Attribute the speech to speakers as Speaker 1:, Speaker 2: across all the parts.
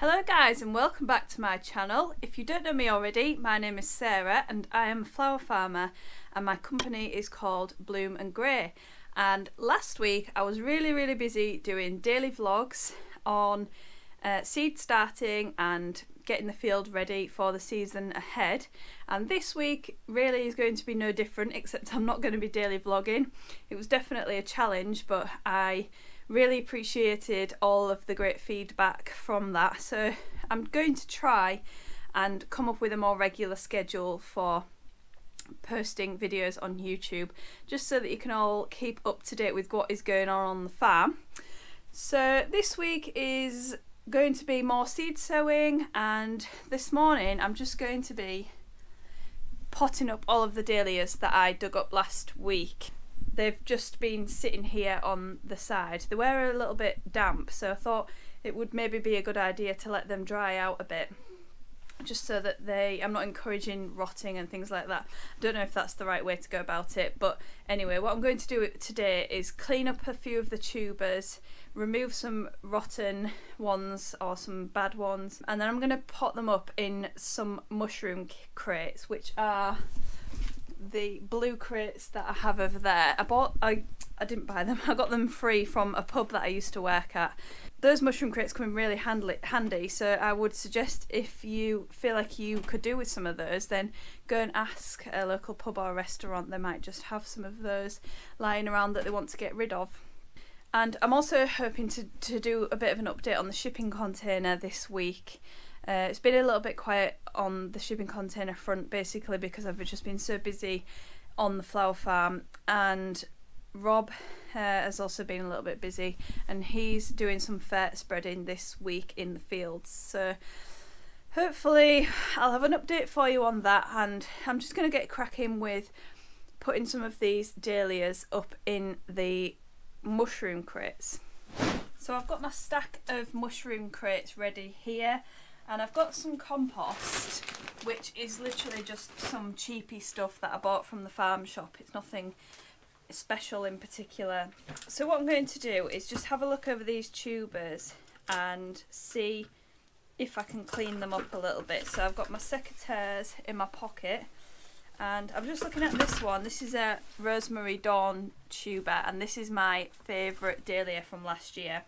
Speaker 1: Hello guys and welcome back to my channel. If you don't know me already, my name is Sarah and I am a flower farmer and my company is called Bloom and Gray. And last week I was really really busy doing daily vlogs on uh, seed starting and getting the field ready for the season ahead and this week really is going to be no different except I'm not going to be daily vlogging. It was definitely a challenge but I really appreciated all of the great feedback from that so I'm going to try and come up with a more regular schedule for posting videos on YouTube just so that you can all keep up to date with what is going on on the farm. So this week is going to be more seed sowing and this morning I'm just going to be potting up all of the dahlias that I dug up last week they've just been sitting here on the side. They were a little bit damp, so I thought it would maybe be a good idea to let them dry out a bit just so that they I'm not encouraging rotting and things like that. I don't know if that's the right way to go about it, but anyway, what I'm going to do today is clean up a few of the tubers, remove some rotten ones or some bad ones, and then I'm going to pot them up in some mushroom crates, which are the blue crates that I have over there. I bought, I, I didn't buy them, I got them free from a pub that I used to work at. Those mushroom crates come in really handy, handy, so I would suggest if you feel like you could do with some of those, then go and ask a local pub or restaurant. They might just have some of those lying around that they want to get rid of. And I'm also hoping to, to do a bit of an update on the shipping container this week. Uh, it's been a little bit quiet on the shipping container front basically because I've just been so busy on the flower farm. And Rob uh, has also been a little bit busy and he's doing some fert spreading this week in the fields. So hopefully I'll have an update for you on that. And I'm just going to get cracking with putting some of these dahlias up in the mushroom crates. So I've got my stack of mushroom crates ready here and I've got some compost which is literally just some cheapy stuff that I bought from the farm shop. It's nothing special in particular. So what I'm going to do is just have a look over these tubers and see if I can clean them up a little bit. So I've got my secateurs in my pocket and I'm just looking at this one. This is a rosemary dawn tuber and this is my favourite dahlia from last year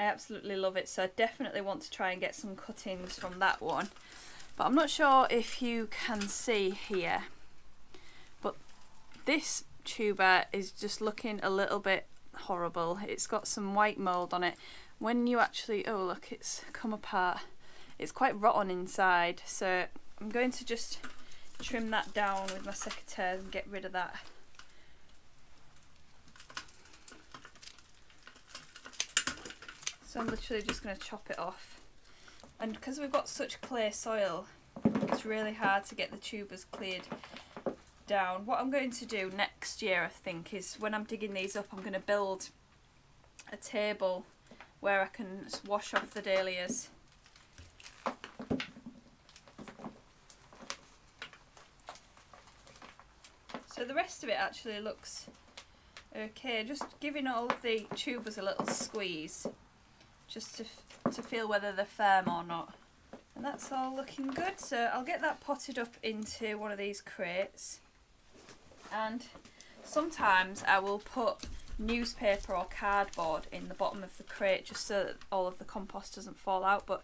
Speaker 1: I absolutely love it so I definitely want to try and get some cuttings from that one. But I'm not sure if you can see here but this tuber is just looking a little bit horrible. It's got some white mould on it. When you actually oh look it's come apart. It's quite rotten inside so I'm going to just trim that down with my secateurs and get rid of that So I'm literally just going to chop it off. And because we've got such clear soil, it's really hard to get the tubers cleared down. What I'm going to do next year, I think, is when I'm digging these up, I'm going to build a table where I can wash off the dahlias. So the rest of it actually looks okay, just giving all of the tubers a little squeeze just to, to feel whether they're firm or not. And that's all looking good. So I'll get that potted up into one of these crates. And sometimes I will put newspaper or cardboard in the bottom of the crate just so that all of the compost doesn't fall out. But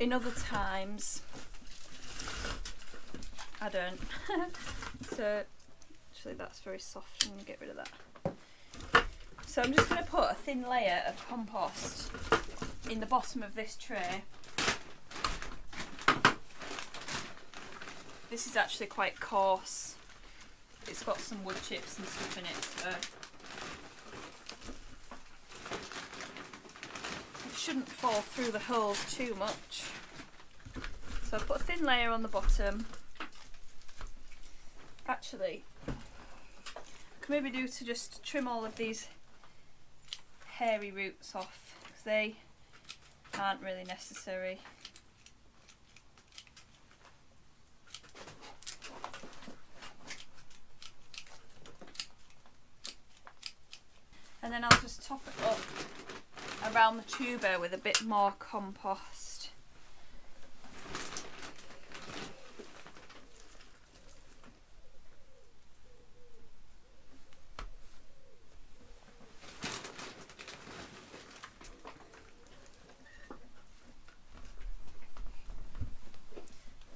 Speaker 1: in other times, I don't. so actually that's very soft. I'm to get rid of that. So I'm just going to put a thin layer of compost in the bottom of this tray. This is actually quite coarse. It's got some wood chips and stuff in it, so it shouldn't fall through the holes too much. So I've put a thin layer on the bottom. Actually, I could maybe do to just trim all of these hairy roots off because they aren't really necessary. And then I'll just top it up around the tuber with a bit more compost.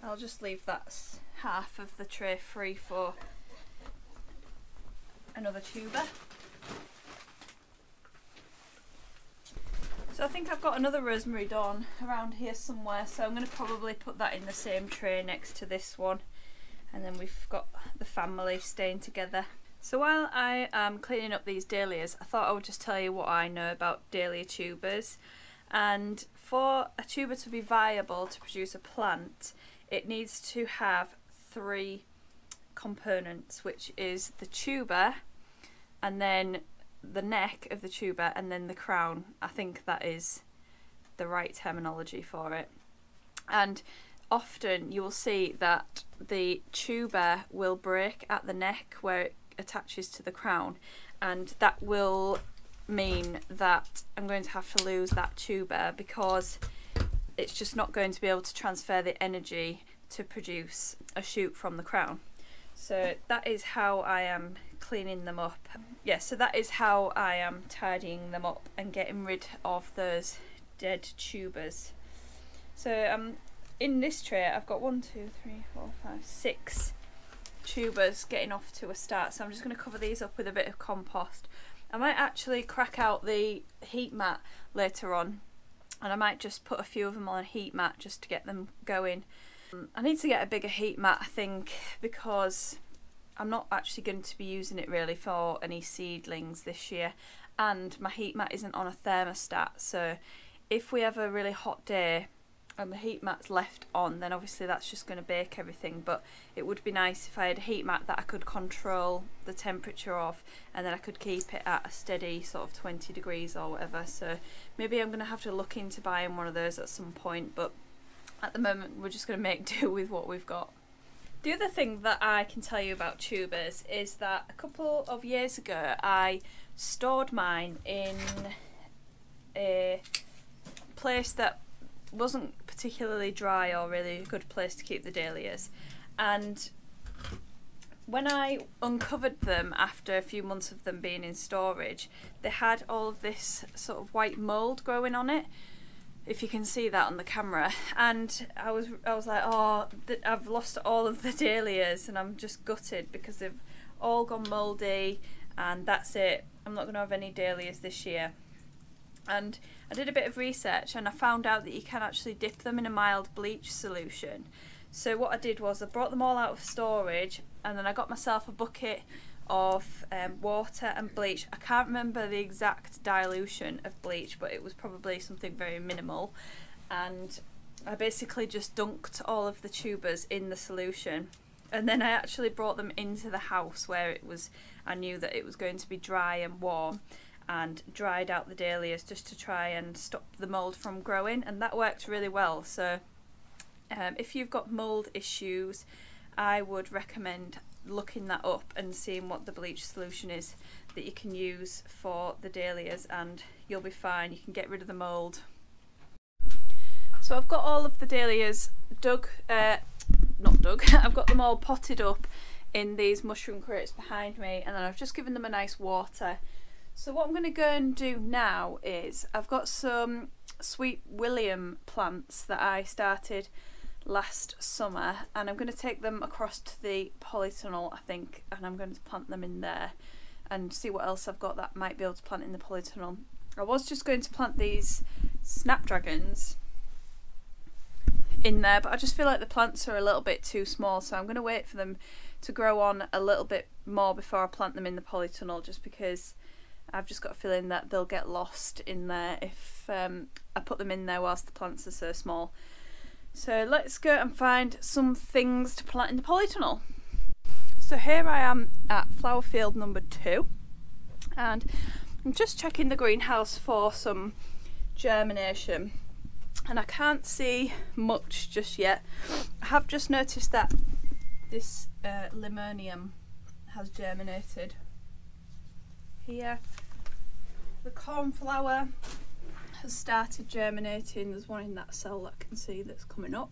Speaker 1: I'll just leave that half of the tray free for another tuber. So I think I've got another rosemary dawn around here somewhere so I'm going to probably put that in the same tray next to this one and then we've got the family staying together. So while I am cleaning up these dahlias I thought I would just tell you what I know about dahlia tubers and for a tuber to be viable to produce a plant it needs to have three components which is the tuber and then the neck of the tuber and then the crown. I think that is the right terminology for it. And often you will see that the tuber will break at the neck where it attaches to the crown and that will mean that I'm going to have to lose that tuber because it's just not going to be able to transfer the energy to produce a shoot from the crown. So that is how I am cleaning them up. Yeah, so that is how I am tidying them up and getting rid of those dead tubers. So um, in this tray I've got one, two, three, four, five, six tubers getting off to a start. So I'm just going to cover these up with a bit of compost. I might actually crack out the heat mat later on and I might just put a few of them on a heat mat just to get them going. I need to get a bigger heat mat I think because I'm not actually going to be using it really for any seedlings this year and my heat mat isn't on a thermostat so if we have a really hot day and the heat mat's left on then obviously that's just going to bake everything but it would be nice if I had a heat mat that I could control the temperature of and then I could keep it at a steady sort of 20 degrees or whatever so maybe I'm going to have to look into buying one of those at some point but at the moment we're just going to make do with what we've got. The other thing that I can tell you about tubers is that a couple of years ago I stored mine in a place that wasn't particularly dry or really a good place to keep the dahlias. And when I uncovered them after a few months of them being in storage they had all of this sort of white mould growing on it if you can see that on the camera. And I was I was like oh I've lost all of the dahlias and I'm just gutted because they've all gone mouldy and that's it. I'm not going to have any dahlias this year and I did a bit of research and I found out that you can actually dip them in a mild bleach solution so what I did was I brought them all out of storage and then I got myself a bucket of um, water and bleach. I can't remember the exact dilution of bleach, but it was probably something very minimal. And I basically just dunked all of the tubers in the solution. And then I actually brought them into the house where it was, I knew that it was going to be dry and warm and dried out the dahlias just to try and stop the mould from growing and that worked really well. So um, if you've got mould issues I would recommend looking that up and seeing what the bleach solution is that you can use for the dahlias and you'll be fine. You can get rid of the mould so I've got all of the dahlias dug uh, not dug I've got them all potted up in these mushroom crates behind me and then I've just given them a nice water so what I'm going to go and do now is I've got some sweet William plants that I started last summer and I'm going to take them across to the polytunnel I think and I'm going to plant them in there and see what else I've got that might be able to plant in the polytunnel. I was just going to plant these snapdragons in there but I just feel like the plants are a little bit too small so I'm going to wait for them to grow on a little bit more before I plant them in the polytunnel just because I've just got a feeling that they'll get lost in there if um, I put them in there whilst the plants are so small. So let's go and find some things to plant in the polytunnel. So here I am at flower field number two and I'm just checking the greenhouse for some germination and I can't see much just yet. I have just noticed that this uh, limonium has germinated here. The cornflower has started germinating. There's one in that cell that I can see that's coming up.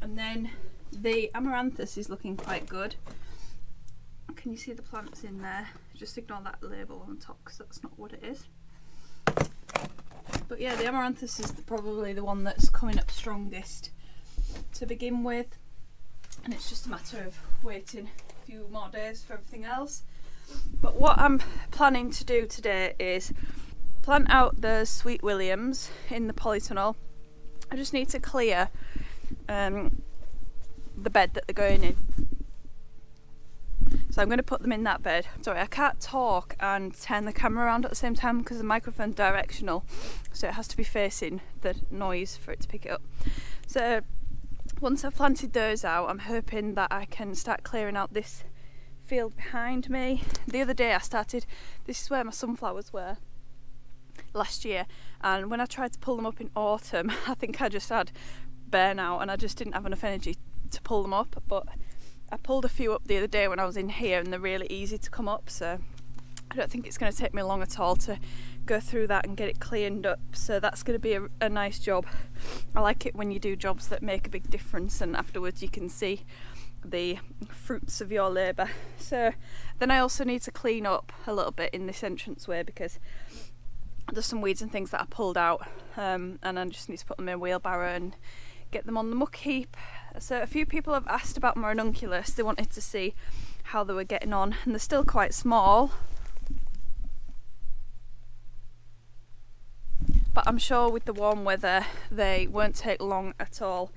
Speaker 1: And then the amaranthus is looking quite good. Can you see the plants in there? Just ignore that label on top because that's not what it is. But yeah, the amaranthus is probably the one that's coming up strongest to begin with. And it's just a matter of waiting a few more days for everything else. But what I'm planning to do today is plant out the sweet williams in the polytunnel. I just need to clear um, the bed that they're going in. So I'm going to put them in that bed. Sorry, I can't talk and turn the camera around at the same time because the microphone's directional. So it has to be facing the noise for it to pick it up. So once I've planted those out, I'm hoping that I can start clearing out this field behind me. The other day I started, this is where my sunflowers were last year and when I tried to pull them up in autumn I think I just had burnout and I just didn't have enough energy to pull them up but I pulled a few up the other day when I was in here and they're really easy to come up so I don't think it's going to take me long at all to go through that and get it cleaned up so that's going to be a, a nice job I like it when you do jobs that make a big difference and afterwards you can see the fruits of your labour so then I also need to clean up a little bit in this entranceway because there's some weeds and things that I pulled out um, and I just need to put them in a wheelbarrow and get them on the muck heap so a few people have asked about my ranunculus. They wanted to see how they were getting on and they're still quite small. But I'm sure with the warm weather they won't take long at all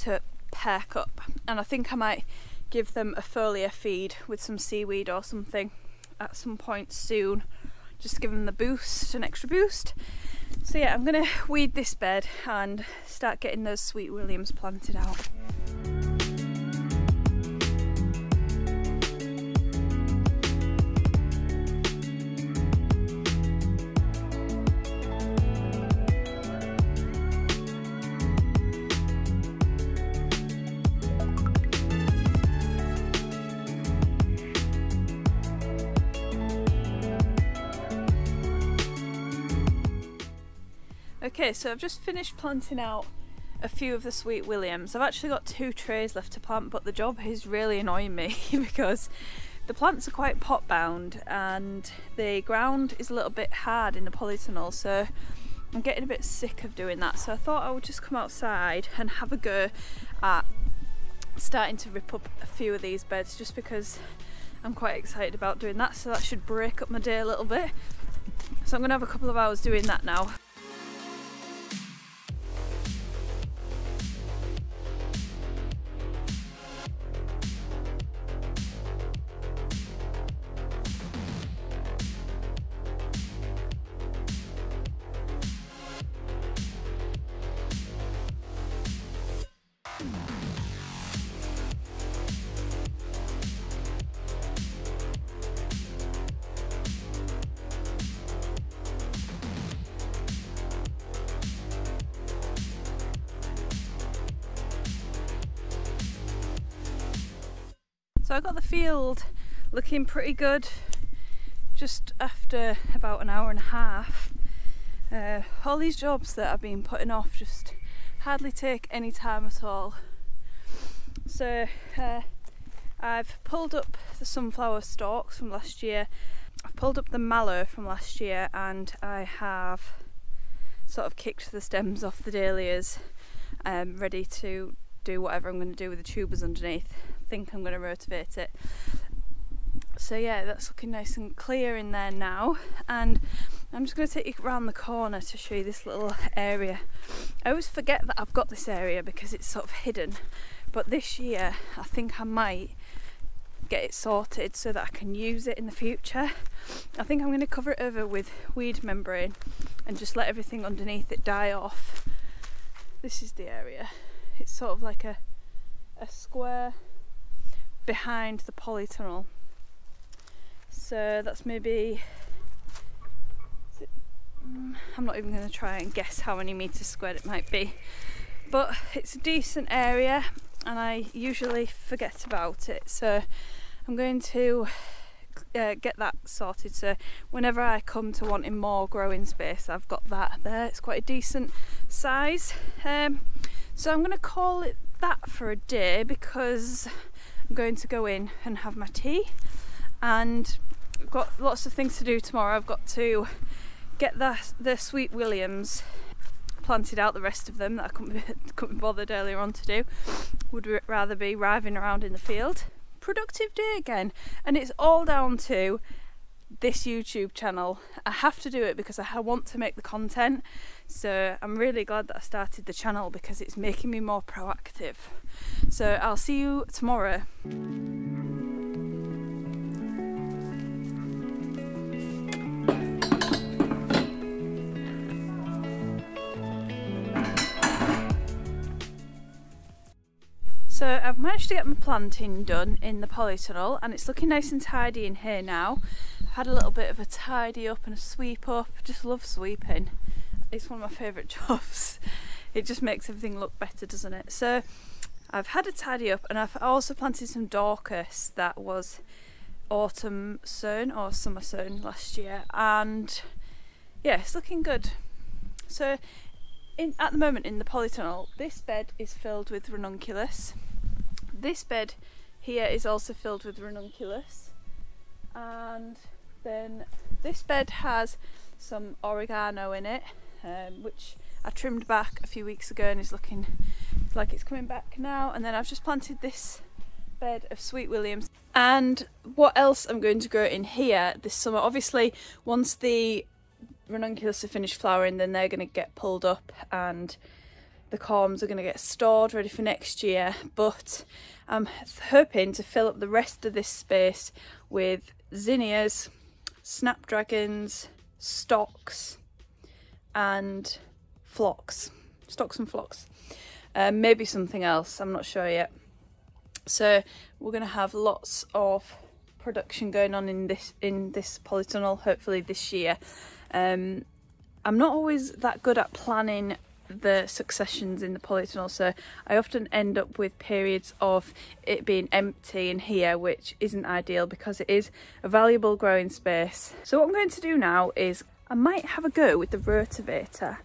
Speaker 1: to perk up. And I think I might give them a foliar feed with some seaweed or something at some point soon. Just to give them the boost, an extra boost. So yeah, I'm gonna weed this bed and start getting those sweet williams planted out. Okay, so I've just finished planting out a few of the sweet williams. I've actually got two trays left to plant, but the job is really annoying me because the plants are quite pot bound and the ground is a little bit hard in the polytunnel, so I'm getting a bit sick of doing that. So I thought I would just come outside and have a go at starting to rip up a few of these beds just because I'm quite excited about doing that. So that should break up my day a little bit. So I'm gonna have a couple of hours doing that now. So I got the field looking pretty good just after about an hour and a half. Uh, all these jobs that I've been putting off just hardly take any time at all. So uh, I've pulled up the sunflower stalks from last year, I've pulled up the mallow from last year and I have sort of kicked the stems off the dahlias um, ready to do whatever I'm going to do with the tubers underneath think I'm going to rotivate it. So yeah, that's looking nice and clear in there now. And I'm just going to take you around the corner to show you this little area. I always forget that I've got this area because it's sort of hidden. But this year, I think I might get it sorted so that I can use it in the future. I think I'm going to cover it over with weed membrane and just let everything underneath it die off. This is the area. It's sort of like a, a square behind the polytunnel. So that's maybe, it, mm, I'm not even going to try and guess how many metres squared it might be. But it's a decent area and I usually forget about it. So I'm going to uh, get that sorted so whenever I come to wanting more growing space I've got that there it's quite a decent size um, so I'm going to call it that for a day because I'm going to go in and have my tea and I've got lots of things to do tomorrow I've got to get the, the sweet Williams planted out the rest of them that I couldn't be, couldn't be bothered earlier on to do would rather be driving around in the field productive day again. And it's all down to this YouTube channel. I have to do it because I want to make the content. So I'm really glad that I started the channel because it's making me more proactive. So I'll see you tomorrow. So I've managed to get my planting done in the polytunnel and it's looking nice and tidy in here now. I've had a little bit of a tidy up and a sweep up. I just love sweeping. It's one of my favourite jobs. It just makes everything look better, doesn't it? So I've had a tidy up and I've also planted some Daucus that was autumn sown or summer sown last year and yeah, it's looking good. So in, at the moment in the polytunnel, this bed is filled with ranunculus this bed here is also filled with ranunculus and then this bed has some oregano in it um, which I trimmed back a few weeks ago and is looking like it's coming back now. And then I've just planted this bed of sweet williams. And what else I'm going to grow in here this summer? Obviously once the ranunculus are finished flowering then they're going to get pulled up and the corms are going to get stored ready for next year. But I'm hoping to fill up the rest of this space with zinnias, snapdragons, stocks and phlox. stocks and phlox. Um, maybe something else, I'm not sure yet. So we're going to have lots of production going on in this in this polytunnel hopefully this year. Um, I'm not always that good at planning the successions in the polytunnel so I often end up with periods of it being empty in here which isn't ideal because it is a valuable growing space. So what I'm going to do now is I might have a go with the rotavator.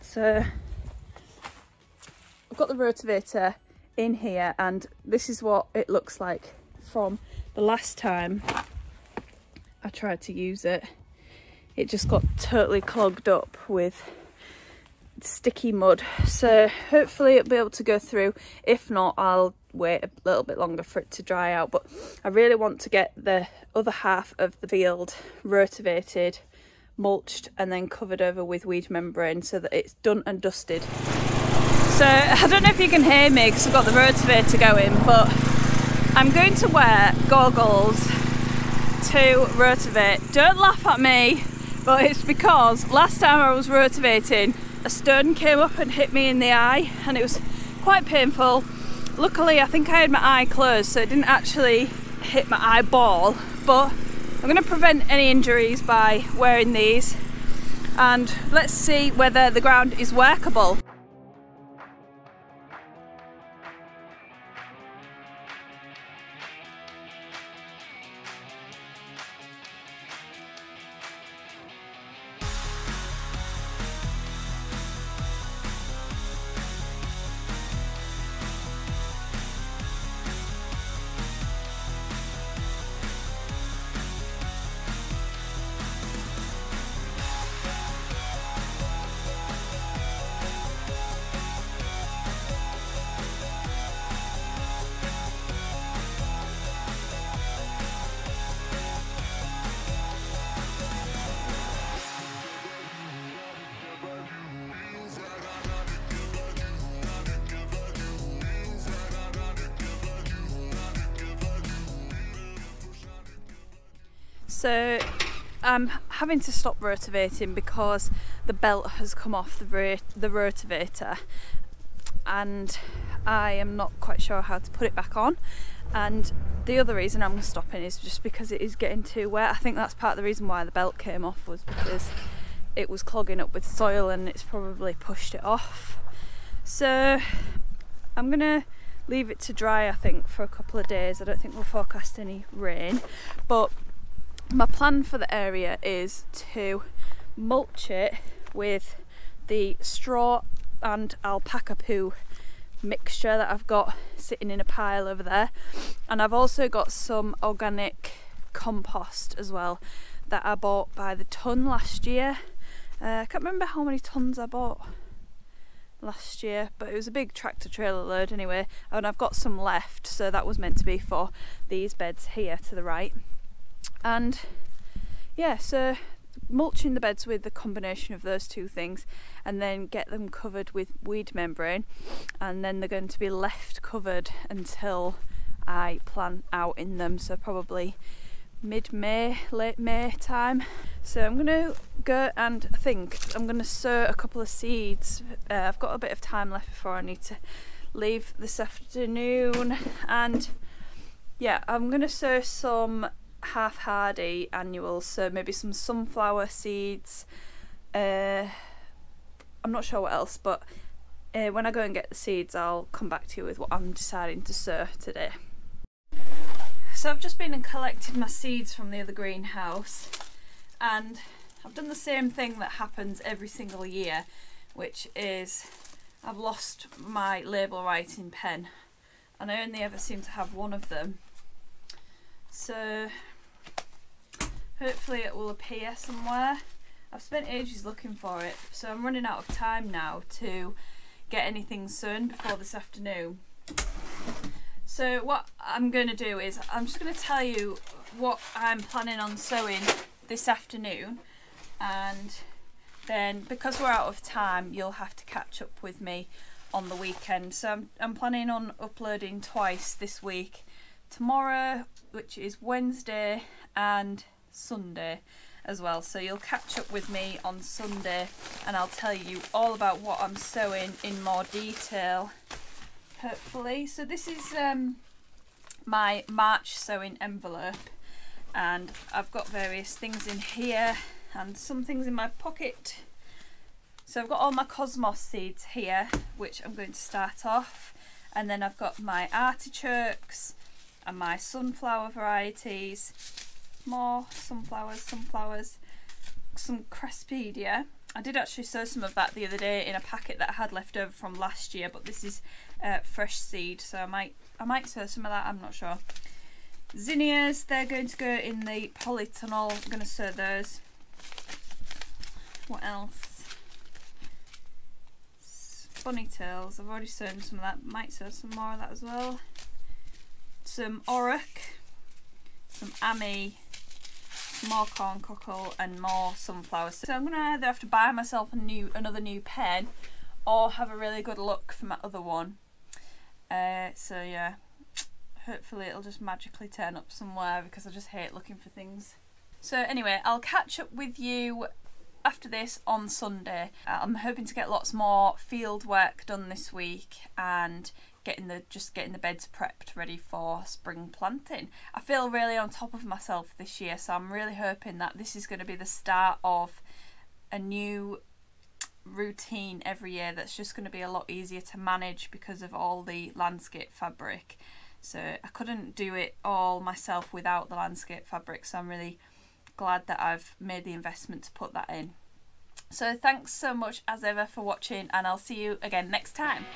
Speaker 1: So I've got the rotavator in here and this is what it looks like from the last time I tried to use it. It just got totally clogged up with sticky mud. So hopefully it'll be able to go through. If not I'll wait a little bit longer for it to dry out. But I really want to get the other half of the field rotavated mulched and then covered over with weed membrane so that it's done and dusted. So I don't know if you can hear me because I've got the rotavator going but I'm going to wear goggles to rotivate. Don't laugh at me but it's because last time I was rotavating a stone came up and hit me in the eye and it was quite painful. Luckily I think I had my eye closed so it didn't actually hit my eyeball but I'm going to prevent any injuries by wearing these and let's see whether the ground is workable. So I'm having to stop rotavating because the belt has come off the, the rotavator and I am not quite sure how to put it back on and the other reason I'm stopping is just because it is getting too wet. I think that's part of the reason why the belt came off was because it was clogging up with soil and it's probably pushed it off. So I'm gonna leave it to dry I think for a couple of days. I don't think we'll forecast any rain but my plan for the area is to mulch it with the straw and alpaca poo mixture that I've got sitting in a pile over there. And I've also got some organic compost as well that I bought by the ton last year. Uh, I can't remember how many tons I bought last year but it was a big tractor trailer load anyway and I've got some left so that was meant to be for these beds here to the right and yeah so mulching the beds with the combination of those two things and then get them covered with weed membrane and then they're going to be left covered until I plant out in them so probably mid-May, late May time. So I'm going to go and I think I'm going to sow a couple of seeds. Uh, I've got a bit of time left before I need to leave this afternoon and yeah I'm going to sow some half hardy annuals so maybe some sunflower seeds uh, I'm not sure what else but uh, when I go and get the seeds I'll come back to you with what I'm deciding to sow today. So I've just been and collected my seeds from the other greenhouse and I've done the same thing that happens every single year which is I've lost my label writing pen and I only ever seem to have one of them so hopefully it will appear somewhere I've spent ages looking for it so I'm running out of time now to get anything sown before this afternoon so what I'm going to do is I'm just going to tell you what I'm planning on sowing this afternoon and then because we're out of time you'll have to catch up with me on the weekend. So I'm, I'm planning on uploading twice this week. Tomorrow, which is Wednesday and Sunday as well. So you'll catch up with me on Sunday and I'll tell you all about what I'm sowing in more detail hopefully. So this is um, my March sowing envelope and I've got various things in here and some things in my pocket. So I've got all my cosmos seeds here which I'm going to start off and then I've got my artichokes and my sunflower varieties, more sunflowers, sunflowers, some craspedia I did actually sow some of that the other day in a packet that I had left over from last year, but this is uh, fresh seed, so I might I might sow some of that. I'm not sure. Zinnias, they're going to go in the polytunnel. I'm going to sow those. What else? Bunny tails. I've already sown some of that. Might sow some more of that as well. Some orach, some ammi, more corn cockle and more sunflowers. So I'm gonna either have to buy myself a new another new pen or have a really good look for my other one. Uh, so yeah, hopefully it'll just magically turn up somewhere because I just hate looking for things. So anyway, I'll catch up with you after this on Sunday. I'm hoping to get lots more field work done this week and getting the just getting the beds prepped ready for spring planting. I feel really on top of myself this year, so I'm really hoping that this is going to be the start of a new routine every year that's just going to be a lot easier to manage because of all the landscape fabric. So I couldn't do it all myself without the landscape fabric, so I'm really glad that I've made the investment to put that in. So thanks so much as ever for watching and I'll see you again next time.